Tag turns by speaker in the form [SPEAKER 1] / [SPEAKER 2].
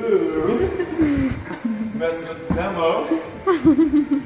[SPEAKER 1] Mess with the demo.